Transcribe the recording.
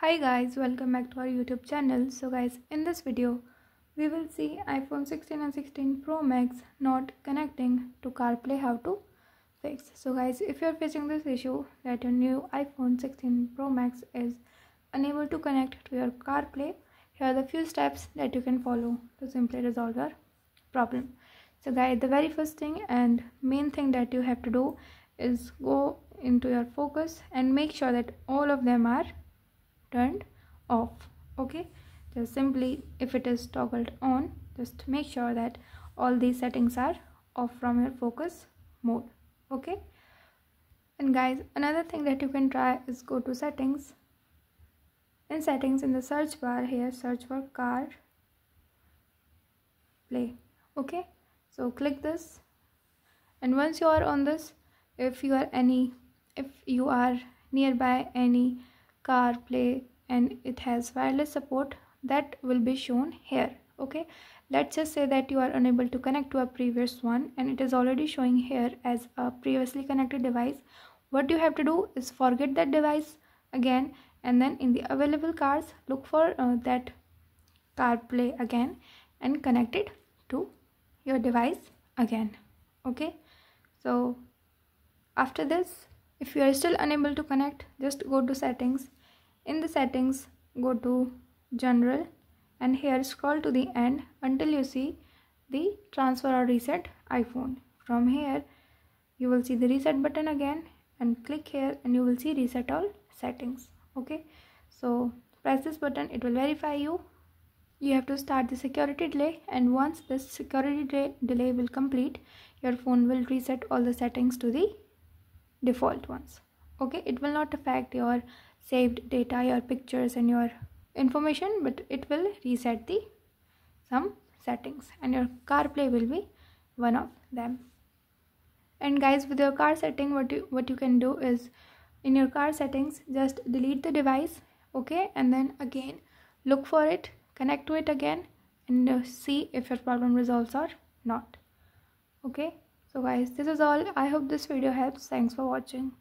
hi guys welcome back to our youtube channel. So guys in this video we will see iphone 16 and 16 pro max not connecting to carplay how to fix. So guys if you're facing this issue that your new iphone 16 pro max is unable to connect to your carplay here are the few steps that you can follow to simply resolve your problem. So guys the very first thing and main thing that you have to do is go into your focus and make sure that all of them are turned off. Okay? Just simply if it is toggled on just make sure that all these settings are off from your focus mode. Okay? And guys another thing that you can try is go to settings. In settings in the search bar here search for car play. Okay? So click this. And once you are on this if you are any if you are nearby any car play and it has wireless support that will be shown here okay? Let's just say that you are unable to connect to a previous one and it is already showing here as a previously connected device. What you have to do is forget that device again and then in the available cars look for uh, that CarPlay again and connect it to your device again okay? So after this if you are still unable to connect just go to settings in the settings go to general and here scroll to the end until you see the transfer or reset iphone. From here you will see the reset button again and click here and you will see reset all settings. Okay? So press this button it will verify you. You have to start the security delay and once this security delay, delay will complete your phone will reset all the settings to the default ones. Okay? It will not affect your saved data your pictures and your information but it will reset the some settings and your CarPlay will be one of them. And guys with your car setting what you what you can do is in your car settings just delete the device okay? And then again look for it connect to it again and uh, see if your problem resolves or not okay? So guys this is all. I hope this video helps. Thanks for watching